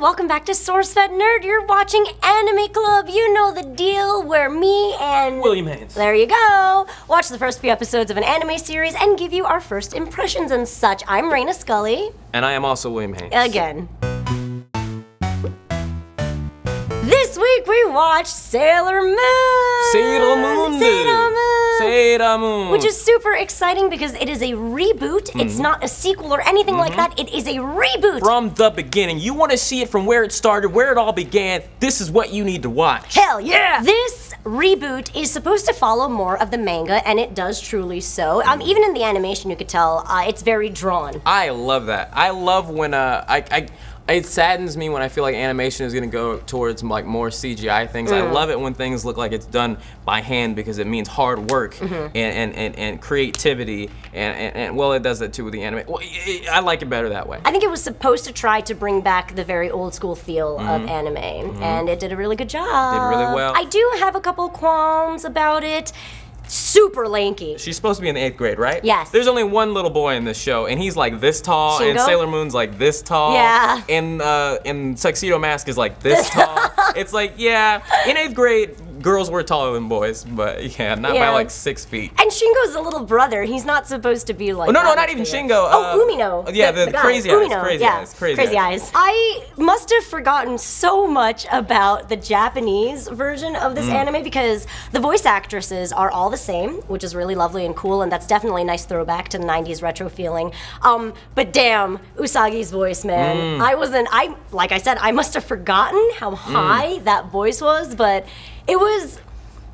welcome back to SourceFed Nerd. You're watching Anime Club. You know the deal, where me and William Haynes. There you go. Watch the first few episodes of an anime series and give you our first impressions and such. I'm Reina Scully. And I am also William Haynes. Again. This week we watched Sailor Moon. Sailor Moon. Sailor Moon. Sailor Which is super exciting because it is a reboot. It's Mm-hmm. not a sequel or anything like that. It is a reboot. from the beginning. You want to see it from where it started, where it all began. This is what you need to watch. Hell yeah! This reboot is supposed to follow more of the manga, and it does truly so. Um, even in the animation, you could tell uh, it's very drawn. I love that. I love when uh, I, I it saddens me when I feel like animation is gonna go towards like more CGI things. I mm. love it when things look like it's done by hand because it means hard work mm-hmm. and, and, and, and creativity and, and, and well it does that too with the anime. Well, i I like it better that way. I think it was supposed to try to bring back the very old school feel of mm-hmm. anime, mm-hmm. and it did a really good job. Mm-hmm. Did really well. I do have a couple qualms about it. Super lanky. She's supposed to be in the eighth grade, right? Yes. There's only one little boy in this show, and he's like this tall, and Sailor Moon's like this tall. Yeah. And uh, and Tuxedo Mask is like this tall. It's like yeah, in eighth grade, girls were taller than boys, but yeah, not Yeah. by like six feet. And Shingo's a little brother. He's not supposed to be like. Oh, no, no, not even bigger. Shingo, Oh, uh, Umino. yeah, the guy. crazy eyes, Umino, crazy yeah. eyes, crazy eyes. eyes. I must have forgotten so much about the Japanese version of Mm. this anime because the voice actresses are all the same, which is really lovely and cool, and that's definitely a nice throwback to the '90s retro feeling. Um, but damn, Usagi's voice, man, Mm. I wasn't. I like I said, I must have forgotten how high that voice was, but it was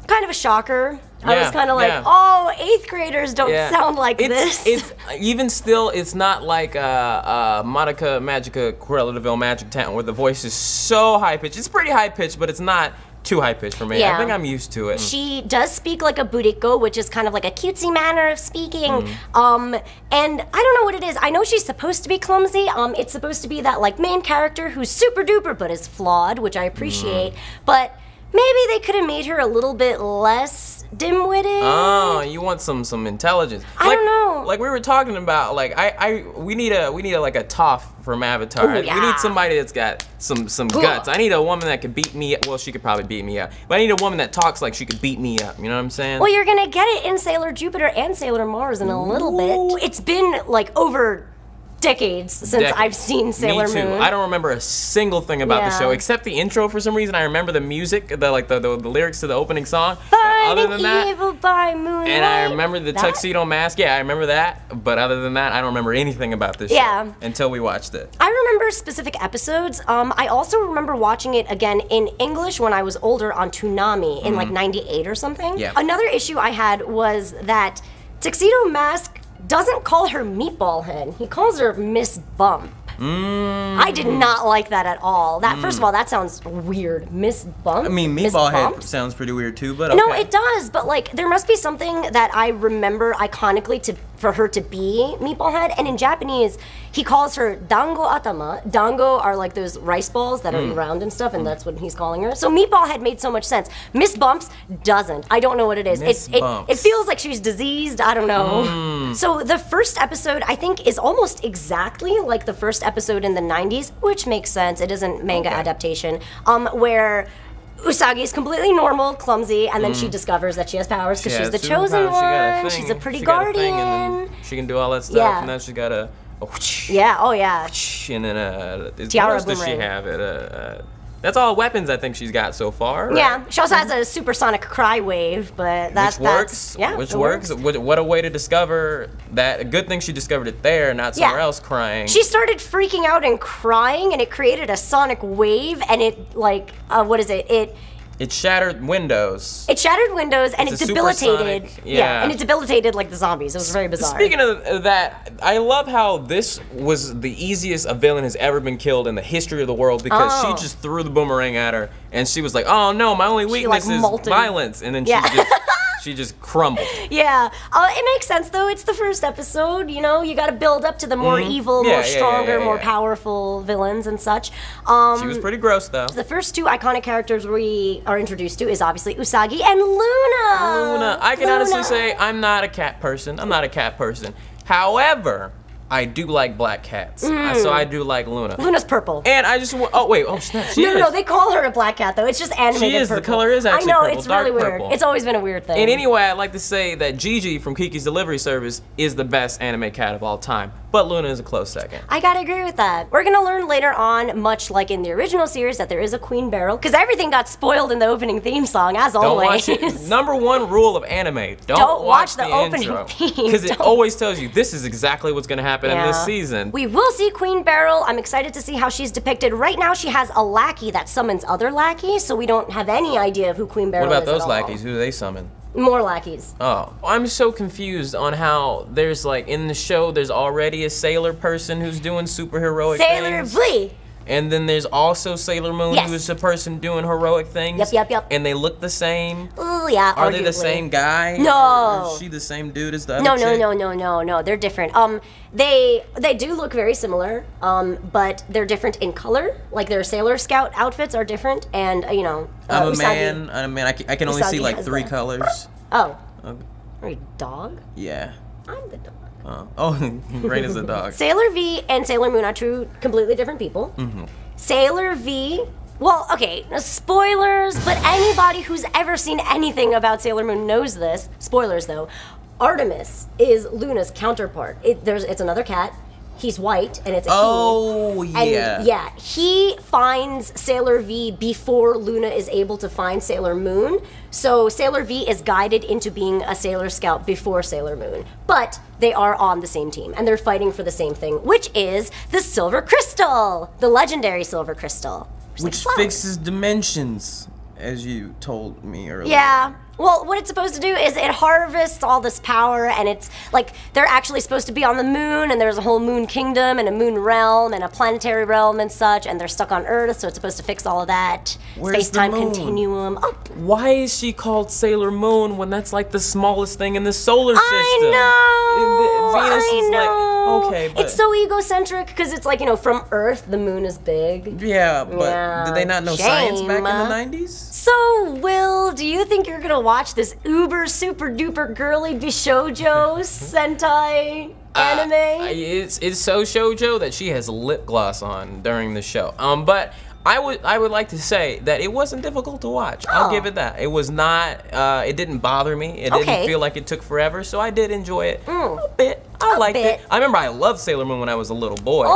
kind of a shocker. I was kind of like, yeah. oh, eighth graders don't Yeah. sound like it's, this. It's even still, it's not like uh, uh, Monica Magica Cruella Deville Magic Town where the voice is so high pitched. It's pretty high pitched, but it's not too high pitched for me. Yeah. I think I'm used to it. she does speak like a burikko, which is kind of like a cutesy manner of speaking. Mm-hmm. Um, and I don't know what it is. I know she's supposed to be clumsy. Um, it's supposed to be that like main character who's super duper but is flawed, which I appreciate. Mm. But maybe they could have made her a little bit less dim-witted. Oh, you want some some intelligence? I like, don't know. Like we were talking about, like I, I we need a we need a, like a Toph from Avatar. Ooh, We need somebody that's got some some guts. I need a woman that could beat me. Up. Well, she could probably beat me up, but I need a woman that talks like she could beat me up. You know what I'm saying? Well, you're gonna get it in Sailor Jupiter and Sailor Mars in a little bit. It's been like over decades since Decades. I've seen Sailor Me too. Moon. I don't remember a single thing about the show except the intro. For some reason, I remember the music, the like the, the, the lyrics to the opening song. But other Fighting than that, evil by moonlight. and I remember the That- tuxedo mask. Yeah, I remember that. But other than that, I don't remember anything about this Yeah. show until we watched it. I remember specific episodes. Um, I also remember watching it again in English when I was older on Toonami in like '98 or something. Mm-hmm. Yeah. Another issue I had was that Tuxedo Mask doesn't call her Meatball Head. He calls her Miss Bump. Mm. I did not like that at all. That first of all, that sounds weird. Miss Bump. I mean, Meatball Head sounds pretty weird too, but No, it does, but like there must be something that I remember iconically to for her to be Meatball Head. And in Japanese, he calls her Dango Atama. Dango are like those rice balls that Mm. are round and stuff, and that's what he's calling her. So Meatball Head made so much sense. Miss Bumps doesn't. I don't know what it is. It, it. Mm. it feels like she's diseased. I don't know. So the first episode, I think, is almost exactly like the first episode in the 90s, which makes sense. It isn't manga Okay. adaptation. Um, where Usagi is completely normal, clumsy, and then she discovers that she has powers because Mm. She she's the chosen superpowers. She a one. She's a pretty She a guardian. then she can do all that stuff, Yeah. and then she's got a, a whoosh, yeah, oh yeah. whoosh, and then uh, is- Tiara what else does she have? It, uh, uh, that's all weapons I think she's got so far. right? Yeah, she also has a supersonic cry wave, but that's which works. That's, yeah, which works. What, what a way to discover that. A good thing she discovered it there, not somewhere Yeah. else crying. She started freaking out and crying, and it created a sonic wave, and it like uh, what is it? It it shattered windows. it shattered windows, and It's it debilitated. supersonic- yeah. and it debilitated like the zombies. It was very bizarre. Speaking of uh, that, I love how this was the easiest a villain has ever been killed in the history of the world because Oh. she just threw the boomerang at her and she was like, "Oh no, my only She, like, weakness is violence," and then Yeah. she just she just crumbled. Yeah, uh, it makes sense though. It's the first episode. You know, you got to build up to the more evil, Mm-hmm. Yeah, more yeah, stronger, yeah, more powerful villains and such. Um, She was pretty gross though. the first two iconic characters we are introduced to is obviously Usagi and Luna. Luna, I can honestly say I'm not a cat person. I'm not a cat person. However, I do like black cats, I- mm. so I do like Luna. Luna's purple. And I just wa- oh wait oh snap she no, no, is. no, they call her a black cat though. It's just animated She is, the color is actually I know, purple, it's really weird. purple. It's always been a weird thing. And anyway, I'd like to say that Jiji from Kiki's Delivery Service is the best anime cat of all time, but Luna is a close second. I gotta agree with that. We're gonna learn later on, much like in the original series, that there is a Queen Beryl, because everything got spoiled in the opening theme song, as Don't always. watch it. Number one rule of anime: don't, Don't watch watch, the the, opening intro theme. because it always tells you this is exactly what's going to happen in this Yeah. season. We will see Queen Beryl. I'm excited to see how she's depicted. Right now, she has a lackey that summons other lackeys, so we don't have any idea of who Queen Beryl what about is. those lackeys? Who do they summon? More lackeys. Oh, I'm so confused on how there's like in the show there's already a sailor person who's doing superheroic Sailor things, V. and then there's also Sailor Moon Yes. who is the person doing heroic things. Yep, yep, yep. And they look the same. Oh yeah. Are they the same guy? No. Is she the same dude as the other No, no, chick? no, no, no, no. They're different. Um, they they do look very similar. Um, but they're different in color. Like their Sailor Scout outfits are different, and uh, you know. Uh, I'm a Usagi- man. I'm a man. I can, I can only see like three that. colors. Oh, Okay. are you dog? Yeah. I'm the dog. Uh, oh, Rain is a dog. Sailor V and Sailor Moon are two completely different people. Mm-hmm. Sailor V. Well, okay, spoilers, but anybody who's ever seen anything about Sailor Moon knows this. Spoilers, though. Artemis is Luna's counterpart. It, there's, it's another cat. He's white, and it's a he. Oh, And yeah. yeah, he finds Sailor V before Luna is able to find Sailor Moon. So Sailor V is guided into being a Sailor Scout before Sailor Moon. But they are on the same team and they're fighting for the same thing, which is the Silver Crystal, the legendary Silver Crystal. It's Which fixes dimensions, as you told me earlier. Yeah. Well, what it's supposed to do is it harvests all this power, and it's like they're actually supposed to be on the moon, and there's a whole moon kingdom and a moon realm and a planetary realm and such, and they're stuck on Earth, so it's supposed to fix all of that space time continuum. Oh, Why is she called Sailor Moon when that's like the smallest thing in the solar system? I know. Venus I is know. Like okay, but it's so egocentric because it's like you know from Earth the moon is big. yeah, but Yeah, did they not know science back in the nineties? So, Will, do you think you're gonna watch this uber super duper girly bishojo Sentai anime? it's it's so shojo that she has lip gloss on during the show. Um, but I would I would like to say that it wasn't difficult to watch. Oh. I'll give it that. It was not. Uh, it didn't bother me. It Okay. didn't feel like it took forever. So I did enjoy it a bit. I A liked bit. it. I remember I loved Sailor Moon when I was a little boy.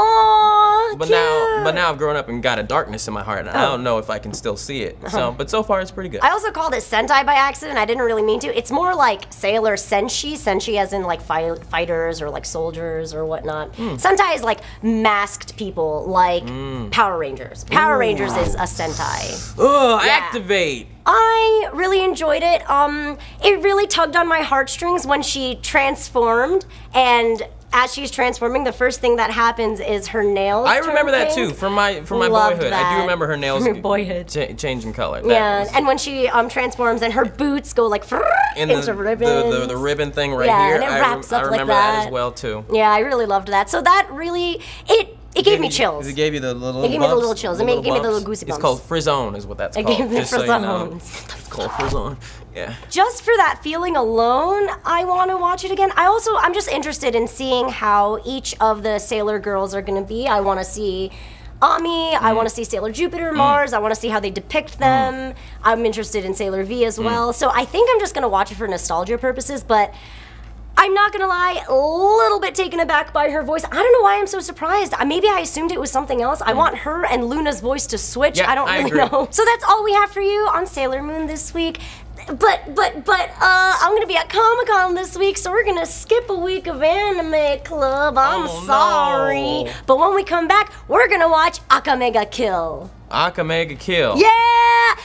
But now, but now I've grown up and got a darkness in my heart, and I don't know if I can still see it. So, but so far it's pretty good. Uh-huh. I also called it Sentai by accident. I didn't really mean to. It's more like Sailor Senshi. Senshi as in like fi- fighters or like soldiers or whatnot. Hmm. Sentai is like masked people, like Power Rangers. Power Rangers is a Sentai. Ugh, Yeah. activate. I really enjoyed it. Um, it really tugged on my heartstrings when she transformed, and as she's transforming, the first thing that happens is her nails. I remember that pink. too from my from my Loved boyhood. I do remember her nails From boyhood. cha- changing color. That Yeah, was- and when she um transforms and her boots go like and into the, ribbons. The, the, the ribbon thing right Yeah, here. and it I, wraps I up like remember that. that. as well too. Yeah, I really loved that. So that really it it gave me you- chills. It gave you the little. It gave me the little chills. It made- gave me the little goosey It's called frisson, is what that's It called. gave me just so you know. called frisson. Yeah. just for that feeling alone, I want to watch it again. I also I'm just interested in seeing how each of the Sailor girls are going to be. I want to see Ami, I mm. want to see Sailor Jupiter, Mars. Mm. I want to see how they depict them. Mm. I'm interested in Sailor V as well. So I think I'm just going to watch it for nostalgia purposes, but I'm not gonna lie, a little bit taken aback by her voice. I don't know why I'm so surprised. Maybe I assumed it was something else. I want her and Luna's voice to switch. Yeah, I don't I really agree. know. So that's all we have for you on Sailor Moon this week. But but but uh, I'm gonna be at Comic Con this week, so we're gonna skip a week of Anime Club. I'm Oh, sorry, no. but when we come back, we're gonna watch Akame ga Kill. Akame ga kill. Yeah,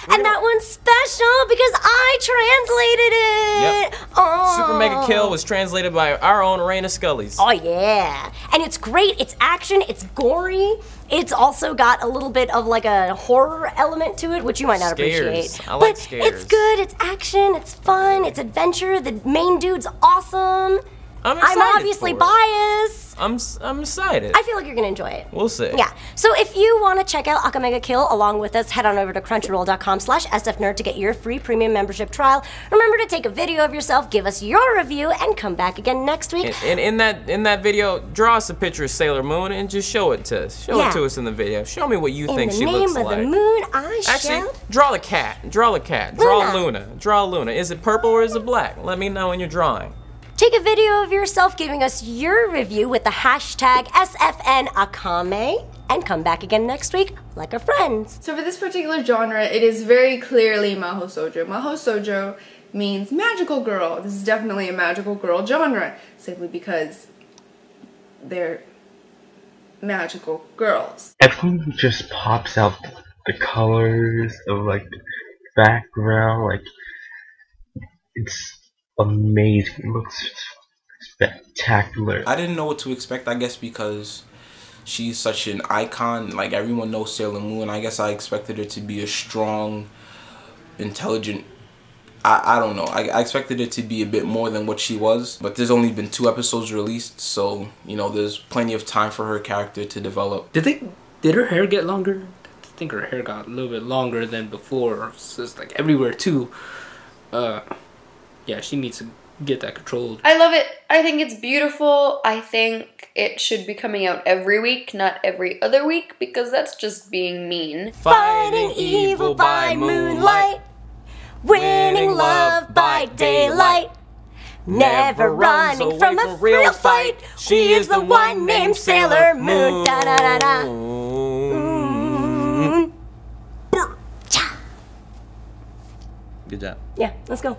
and that one's special because I translated it. Yep. Oh. Super Mega Kill was translated by our own Reina Scully's. Oh yeah, and it's great. It's action. It's gory. It's also got a little bit of like a horror element to it, which you might not Scares. appreciate. I like but scares. it's good. It's action. It's fun. It's adventure. The main dude's awesome. I'm I'm obviously biased. I'm I'm excited. I feel like you're gonna enjoy it. we'll see. Yeah. So if you want to check out Akame ga Kill along with us, head on over to crunchyroll.com slash sfnerd to get your free premium membership trial. Remember to take a video of yourself, give us your review, and come back again next week. And, and in that in that video, draw us a picture of Sailor Moon and just show it to us. Show Yeah. it to us in the video. Show me what you In think she looks like. the name of the moon, I Actually, shall. draw the cat. Draw the cat. Draw Luna. Luna. Draw Luna. Is it purple or is it black? Let me know when you're drawing. Take a video of yourself giving us your review with the hashtag SFNAkame and come back again next week like our friends. So for this particular genre, it is very clearly Maho Shojo. Maho Shojo means magical girl. This is definitely a magical girl genre, simply because they're magical girls. everything just pops out the colors of like the background like it's amazing it looks spectacular I didn't know what to expect, I guess, because she's such an icon. Like, everyone knows Sailor Moon. I guess I expected her to be a strong, intelligent. I, I don't know. I, I expected it to be a bit more than what she was. But there's only been two episodes released, so, you know, there's plenty of time for her character to develop. Did they? Did her hair get longer? I think her hair got a little bit longer than before. So it's like everywhere too. Uh, yeah, she needs to get that controlled. I love it. I think it's beautiful. I think it should be coming out every week, not every other week, because that's just being mean. Fighting evil by moonlight, winning love by daylight. Never running from a real fight. She is the one named Sailor Moon. Da da da da. Mm. Good job. Yeah, let's go.